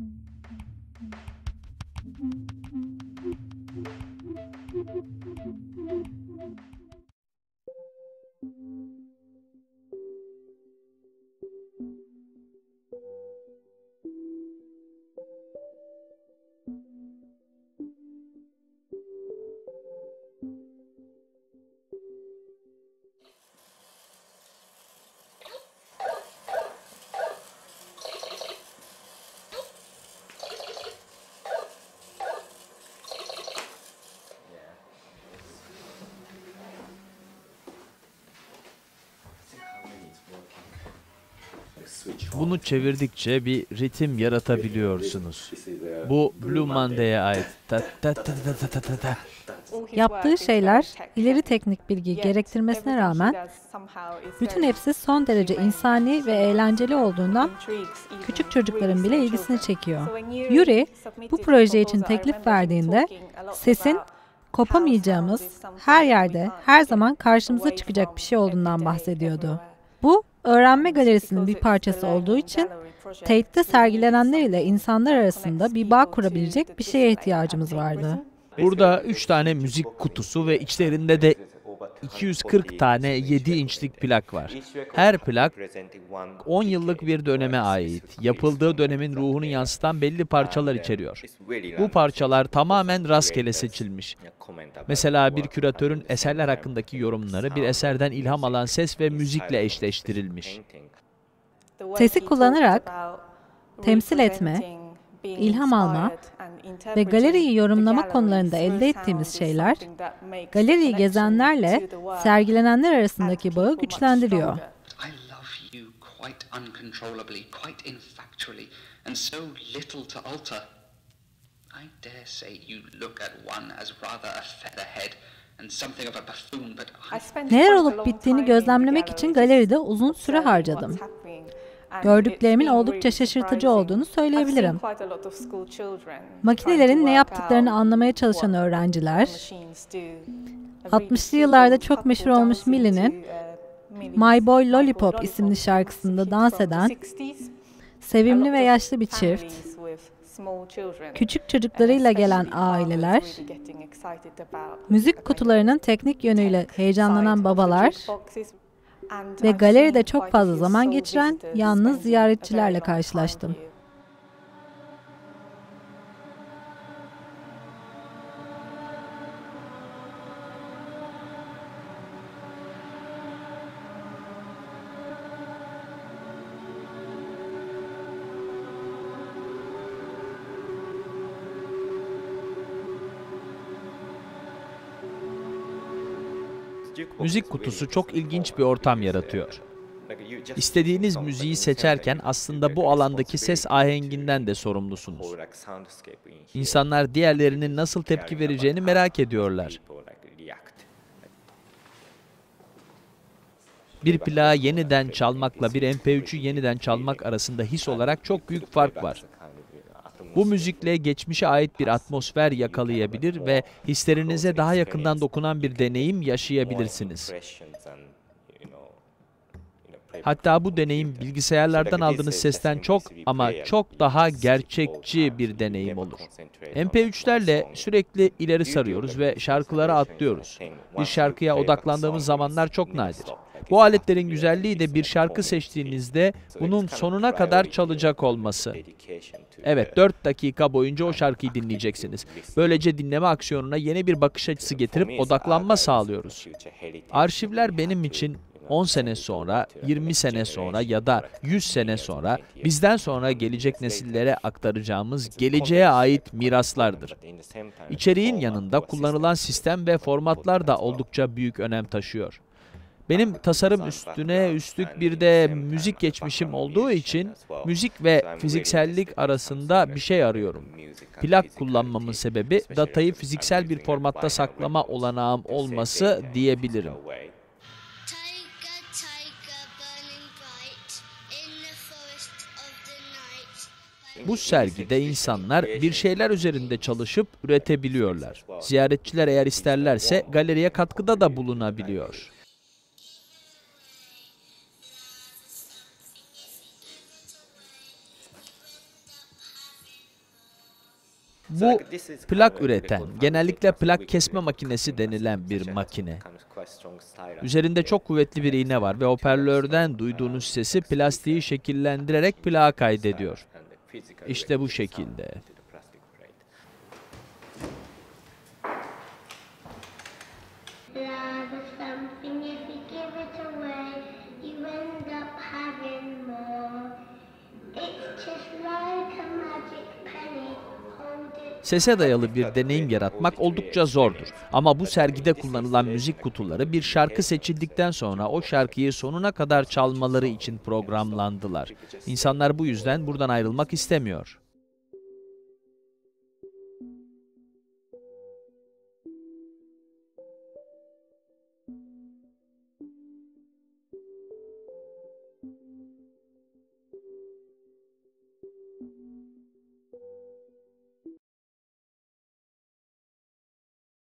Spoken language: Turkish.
Mm-hmm. Bunu çevirdikçe bir ritim yaratabiliyorsunuz. Bu Blue Monday'e ait. Ta ta ta ta ta ta ta ta. Yaptığı şeyler ileri teknik bilgi gerektirmesine rağmen bütün hepsi son derece insani ve eğlenceli olduğundan küçük çocukların bile ilgisini çekiyor. Yuri bu proje için teklif verdiğinde sesin kopamayacağımız, her yerde, her zaman karşımıza çıkacak bir şey olduğundan bahsediyordu. Öğrenme galerisinin bir parçası olduğu için Tate'de sergilenenler ile insanlar arasında bir bağ kurabilecek bir şeye ihtiyacımız vardı. Burada 3 tane müzik kutusu ve içlerinde de 240 tane 7 inçlik plak var. Her plak 10 yıllık bir döneme ait. Yapıldığı dönemin ruhunu yansıtan belli parçalar içeriyor. Bu parçalar tamamen rastgele seçilmiş. Mesela bir küratörün eserler hakkındaki yorumları bir eserden ilham alan ses ve müzikle eşleştirilmiş. Sesi kullanarak temsil etme, ilham alma ve galeriyi yorumlama konularında elde ettiğimiz şeyler, galeriyi gezenlerle sergilenenler arasındaki bağı güçlendiriyor. I dare say you look at one as rather a featherhead and something of a buffoon, but I Neler olup bittiğini gözlemlemek için galeride uzun süre harcadım. Gördüklerimin oldukça şaşırtıcı olduğunu söyleyebilirim. Makinelerin ne yaptıklarını anlamaya çalışan öğrenciler, 60'lı yıllarda çok meşhur olmuş Millie'nin My Boy Lollipop isimli şarkısında dans eden sevimli ve yaşlı bir çift, küçük çocuklarıyla gelen aileler, müzik kutularının teknik yönüyle heyecanlanan babalar ve galeride çok fazla zaman geçiren yalnız ziyaretçilerle karşılaştım. Müzik kutusu çok ilginç bir ortam yaratıyor. İstediğiniz müziği seçerken aslında bu alandaki ses ahenginden de sorumlusunuz. İnsanlar diğerlerinin nasıl tepki vereceğini merak ediyorlar. Bir plağı yeniden çalmakla bir MP3'ü yeniden çalmak arasında his olarak çok büyük fark var. Bu müzikle geçmişe ait bir atmosfer yakalayabilir ve hislerinize daha yakından dokunan bir deneyim yaşayabilirsiniz. Hatta bu deneyim bilgisayarlardan aldığınız sesten çok ama çok daha gerçekçi bir deneyim olur. MP3'lerle sürekli ileri sarıyoruz ve şarkılara atlıyoruz. Bir şarkıya odaklandığımız zamanlar çok nadir. Bu aletlerin güzelliği de bir şarkı seçtiğinizde bunun sonuna kadar çalacak olması. Evet, 4 dakika boyunca o şarkıyı dinleyeceksiniz. Böylece dinleme aksiyonuna yeni bir bakış açısı getirip odaklanma sağlıyoruz. Arşivler benim için 10 sene sonra, 20 sene sonra ya da 100 sene sonra bizden sonra gelecek nesillere aktaracağımız geleceğe ait miraslardır. İçeriğin yanında kullanılan sistem ve formatlar da oldukça büyük önem taşıyor. Benim tasarım üstüne üstlük bir de müzik geçmişim olduğu için müzik ve fiziksellik arasında bir şey arıyorum. Plak kullanmamın sebebi datayı fiziksel bir formatta saklama olanağım olması diyebilirim. Bu sergide insanlar bir şeyler üzerinde çalışıp üretebiliyorlar. Ziyaretçiler eğer isterlerse galeriye katkıda da bulunabiliyor. Bu plak üreten, genellikle plak kesme makinesi denilen bir makine. Üzerinde çok kuvvetli bir iğne var ve hoparlörden duyduğunuz sesi plastiği şekillendirerek plağa kaydediyor. İşte bu şekilde. Love is something if you give it away, Sese dayalı bir deneyim yaratmak oldukça zordur. Ama bu sergide kullanılan müzik kutuları bir şarkı seçildikten sonra o şarkıyı sonuna kadar çalmaları için programlandılar. İnsanlar bu yüzden buradan ayrılmak istemiyor.